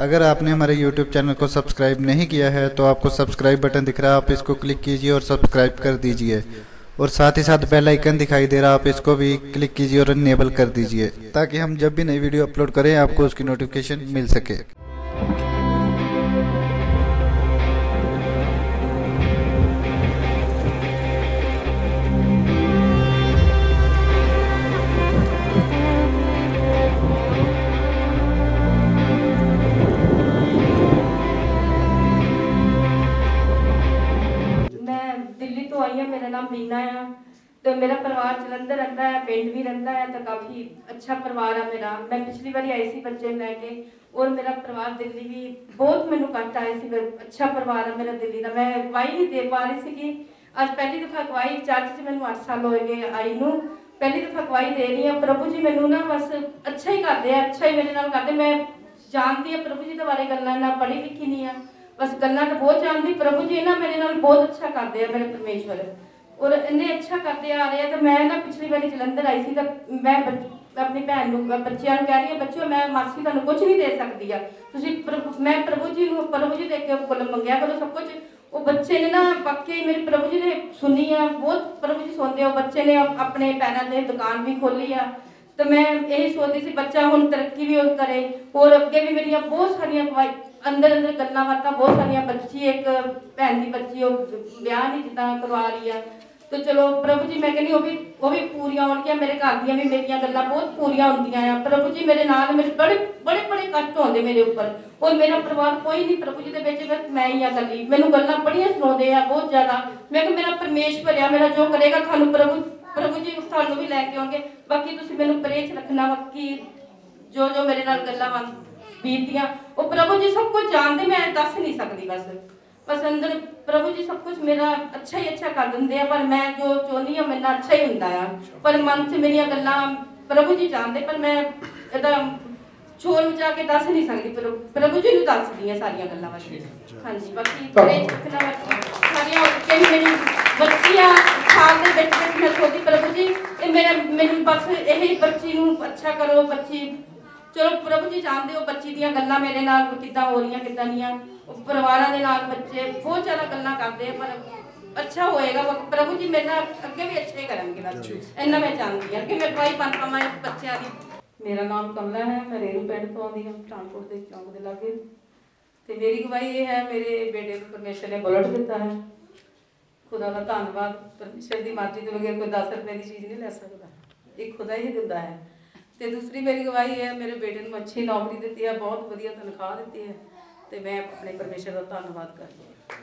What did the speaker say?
अगर आपने हमारे YouTube चैनल को सब्सक्राइब नहीं किया है तो आपको सब्सक्राइब बटन दिख रहा है, आप इसको क्लिक कीजिए और सब्सक्राइब कर दीजिए। और साथ ही साथ बेल आइकन दिखाई दे रहा है, आप इसको भी क्लिक कीजिए और इनेबल कर दीजिए, ताकि हम जब भी नई वीडियो अपलोड करें, आपको उसकी नोटिफिकेशन मिल सके। ਆਈ ਹਾਂ ਮੇਰਾ ਨਾਮ ਮੀਨਾ ਆ ਤੇ ਮੇਰਾ ਪਰਿਵਾਰ ਜਲੰਧਰ ਰਹਿੰਦਾ ਹੈ, ਪਿੰਡ ਵੀ ਰਹਿੰਦਾ ਹੈ ਤਾਂ ਕਾਫੀ ਅੱਛਾ ਪਰਿਵਾਰ ਆ ਮੇਰਾ। ਮੈਂ ਪਿਛਲੀ ਵਾਰੀ ਆਈ ਸੀ ਬੱਚੇ ਲੈ ਕੇ ਔਰ ਮੇਰਾ ਪਰਿਵਾਰ ਦਿੱਲੀ ਵੀ ਬਹੁਤ ਮੈਨੂੰ ਕੱਟ ਆਏ ਸੀ ਅੱਛਾ ਪਰਿਵਾਰ ਆ ਮੇਰਾ ਦਿੱਲੀ ਦਾ। ਮੈਂ ਗਵਾਹੀ ਨਹੀਂ ਦੇ ਪਾ ਰਹੀ ਸੀਗੀ। ਅੱਜ ਪਹਿਲੀ ਦਫਾ ਗਵਾਹੀ ਚਰਚ 'ਚ ਮੈਨੂੰ 8 ਸਾਲ ਹੋਏ ਗਏ ਆਈ ਨੂੰ। ਪਹਿਲੀ ਦਫਾ ਗਵਾਹੀ ਦੇ ਰਹੀ ਆ ਪ੍ਰਭੂ ਜੀ ਮੈਨੂੰ ਨਾ ਬਸ ਅੱਛਾ ਹੀ ਕਰਦੇ ਆ, ਅੱਛਾ ਹੀ ਮੇਰੇ ਨਾਲ ਕਰਦੇ। ਮੈਂ ਜਾਣਦੀ ਆ ਪ੍ਰਭੂ ਜੀ ਦੇ ਬਾਰੇ ਗੱਲਾਂ ਨਾ ਪੜ੍ਹੀ ਲਿਖੀ ਨਹੀਂ ਆ ਬਸ ਗੱਲਾਂ ਤਾਂ ਬਹੁਤ ਜਾਣਦੀ, ਪ੍ਰਭੂ ਜੀ ਨਾ ਮੇਰੇ ਨਾਲ ਬਹੁਤ ਅੱਛਾ ਕਰਦੇ ਆ ਮੇਰੇ ਪਰਮੇਸ਼ਵਰ। ਔਰ ਇੰਨੇ ਅੱਛਾ ਕਰਦੇ ਆ ਰਹੇ ਆ ਤੇ ਮੈਂ ਨਾ ਪਿਛਲੀ ਵਾਰੀ ਜਲੰਧਰ ਆਈ ਸੀ ਤਾਂ ਮੈਂ ਆਪਣੀ ਭੈਣ ਨੂੰ ਬੱਚਿਆਂ ਨੂੰ ਕਹਿ ਰਹੀ ਹਾਂ, ਬੱਚਿਓ, ਮੈਂ ਮਾਸੀ ਤੁਹਾਨੂੰ ਕੁਝ ਨਹੀਂ ਦੇ ਸਕਦੀ ਆ। ਤੁਸੀਂ ਮੈਂ ਪ੍ਰਭੂ ਜੀ ਨੂੰ, ਪ੍ਰਭੂ ਜੀ ਦੇ ਕੇ ਕੋਲ ਮੰਗਿਆ ਕਰੋ ਸਭ ਕੁਝ ਉਹ ਬੱਚੇ ਨੇ ਨਾ ਪੱਕੇ ਮੇਰੇ ਪ੍ਰਭੂ ਜੀ ਨੇ ਸੁਣੀ ਆ, ਬਹੁਤ ਪ੍ਰਭੂ ਜੀ ਸੁਣਦੇ ਹੋ ਬੱਚੇ ਨੇ ਆਪਣੇ ਪੈਰਾਂ ਤੇ ਦੁਕਾਨ ਵੀ ਖੋਲੀ ਆ। ਤੇ ਮੈਂ ਇਹ ਸੋਚਦੀ ਸੀ, ਬੱਚਾ ਹੁਣ ਤਰੱਕੀ ਵੀ ਉਹ ਕਰੇ। ਹੋਰ ਅੱਗੇ ਵੀ ਮੇਰੀਆਂ ਬਹੁਤ ਸਾਰੀਆਂ ਅੰਦਰ ਅੰਦਰ ਗੱਲਾਂ ਬਾਤਾਂ ਬਹੁਤ ਸਾਰੀਆਂ ਬੱਚੀ, ਇੱਕ ਭੈਣ ਦੀ ਬੱਚੀ, ਉਹ ਵਿਆਹ ਨਹੀਂ ਜਿੱਦਾਂ ਕਰਵਾ ਰਹੀ ਆ। ਤੇ ਚਲੋ ਪ੍ਰਭੂ ਜੀ, ਮੈਂ ਕਹਿੰਦੀ ਉਹ ਵੀ ਉਹ ਵੀ ਪੂਰੀਆਂ ਹੋਣਗੀਆਂ, ਮੇਰੇ ਘਰ ਦੀਆਂ ਵੀ ਮੇਰੀਆਂ ਗੱਲਾਂ ਬਹੁਤ ਪੂਰੀਆਂ ਹੁੰਦੀਆਂ ਆ। ਪ੍ਰਭੂ ਜੀ, ਮੇਰੇ ਨਾਲ ਮੇਰੇ ਬੜੇ ਬੜੇ ਬੜੇ ਕਸ਼ਟ ਹੁੰਦੇ ਮੇਰੇ ਉੱਪਰ। ਔਰ ਮੇਰਾ ਪਰਿਵਾਰ ਕੋਈ ਨਹੀਂ ਪ੍ਰਭੂ ਜੀ ਦੇ ਵਿੱਚ, ਬਸ ਮੈਂ ਹੀ ਆ ਇਕੱਲੀ। ਮੈਨੂੰ ਗੱਲਾਂ ਬੜੀਆਂ ਸੁਣਾਉਂਦੇ ਆ, ਬਹੁਤ ਜ਼ਿਆਦਾ। ਮੈਂ ਕਿ ਮੇਰਾ ਪਰਮੇਸ਼ਵਰ ਆ, ਮੇਰਾ ਜੋ ਕਰੇਗਾ ਤੁਹਾਨੂੰ ਪ੍ਰਭੂ ਪ੍ਰਭੂ ਜੀ ਤੁਹਾਨੂੰ ਵੀ ਲੈ ਕੇ ਆਉਣਗੇ। ਬਾਕੀ ਤੁਸੀਂ ਮੈਨੂੰ ਪ੍ਰੇਚ ਰੱਖਣਾ ਬਾਕੀ ਜੋ ਜੋ ਮੇਰੇ ਨਾਲ ਗੱਲਾਂ ਵਾਂ ਬੀਤੀਆਂ। ਉਹ ਪ੍ਰਭੂ ਜੀ ਸਭ ਕੁਝ ਜਾਣਦੇ ਮੈਂ ਦੱਸ ਨਹੀਂ ਸਕਦੀ ਬਸ। ਬਸ ਅੰਦਰ ਪ੍ਰਭੂ ਜੀ ਸਭ ਕੁਝ ਮੇਰਾ ਅੱਛਾ ਹੀ ਅੱਛਾ ਕਰ ਦਿੰਦੇ ਆ ਪਰ ਮੈਂ ਜੋ ਚਾਹੁੰਦੀ ਆ ਮੇਰੇ ਅੱਛਾ ਹੀ ਹੁੰਦਾ ਆ। ਪਰ ਮਨ 'ਚ ਮੇਰੀਆਂ ਗੱਲਾਂ ਪ੍ਰਭੂ ਜੀ ਜਾਣਦੇ ਪਰ ਮੈਂ ਇਹਦਾ ਛੋਲ ਮਚਾ ਕੇ ਦੱਸ ਨਹੀਂ ਸਕਦੀ। ਪਰ ਪ੍ਰਭੂ ਜੀ ਨੂੰ ਦੱਸਦੀ ਆ ਸਾਰੀਆਂ ਗੱਲਾਂ ਬਸ। ਹਾਂਜੀ ਬਾਕੀ ਬੜੇ ਚਿੱਤਨਾ ਸਾਰੀਆਂ ਵੀ ਮੇਰੀ ਬੱਚੀਆਂ ਸਾਲ ਦੇ ਵਿੱਚ ਵਿੱਚ ਮੈਂ ਸੋਚਦੀ ਪ੍ਰਭੂ ਜੀ ਇਹ ਮੇਰਾ ਮੈਨੂੰ ਬਸ ਇਹੀ ਬੱਚੀ ਨੂੰ ਅੱਛਾ ਕਰੋ ਬੱਚੀ ਚਲੋ ਪ੍ਰਭੂ ਜੀ ਜਾਣਦੇ ਹੋ ਬੱਚੀ ਦੀਆਂ ਗੱਲਾਂ ਮੇਰੇ ਨਾਲ ਕਿੱਦਾਂ ਹੋ ਰਹੀਆਂ ਕਿੱਦਾਂ ਨਹੀਂ ਪਰਿਵਾਰਾਂ ਦੇ ਨਾਲ ਬੱਚੇ ਬਹੁਤ ਜ਼ਿਆਦਾ ਗੱਲਾਂ ਕਰਦੇ ਆ ਪਰ ਅੱਛਾ ਹੋਏਗਾ। ਪ੍ਰਭੂ ਜੀ ਮੇਰੇ ਨਾਲ ਅੱਗੇ ਵੀ ਅੱਛੇ ਕਰਨਗੇ ਬਸ। ਇੰਨਾ ਮੈਂ ਚਾਹੁੰਦੀ ਹਾਂ ਕਿ ਮੈਂ ਕੋਈ ਪੰਜ ਪਾਵਾਂ ਬੱਚਿਆਂ ਦੀ। ਮੇਰਾ ਨਾਮ ਕਮਲਾ ਹੈ ਮੈਂ ਰੇਰੂ ਪਿੰਡ ਤੋਂ ਆਉਂਦੀ ਹਾਂ ਪਠਾਨਕੋਟ ਦੇ ਚੌਂਕ ਦੇ ਲਾਗੇ। ਤੇ ਮੇਰੀ ਗਵਾਹੀ ਇਹ ਹੈ ਮੇਰੇ ਬੇਟੇ ਨੂੰ ਪਰਮੇਸ਼ਰ ਨੇ ਬੁਲਟ ਦਿੱਤਾ ਹੈ। ਖੁਦਾ ਦਾ ਧੰਨਵਾਦ ਪਰਮੇਸ਼ਰ ਦੀ ਮਰਜ਼ੀ ਤੋਂ ਬਗੈਰ ਕੋਈ 10 ਰੁਪਏ ਦੀ ਚੀਜ਼ ਨਹੀਂ ਲੈ ਸਕਦਾ। ਇਹ ਖੁਦਾ ਹੀ ਦਿੰਦਾ ਹੈ। ਤੇ ਦੂਸਰੀ ਮੇਰੀ ਗਵਾਹੀ ਹੈ, ਮੇਰੇ ਬੇਟੇ ਨੂੰ ਅੱਛੀ ਨੌਕਰੀ ਦਿੱਤੀ ਹੈ, ਬਹੁਤ ਵਧੀਆ ਤਨਖਾਹ ਦਿੱਤੀ ਹੈ ਤੇ ਮੈਂ ਆਪਣੇ ਪਰਮੇਸ਼ਰ ਦਾ ਧੰਨਵਾਦ ਕਰਦੀ ਹਾਂ।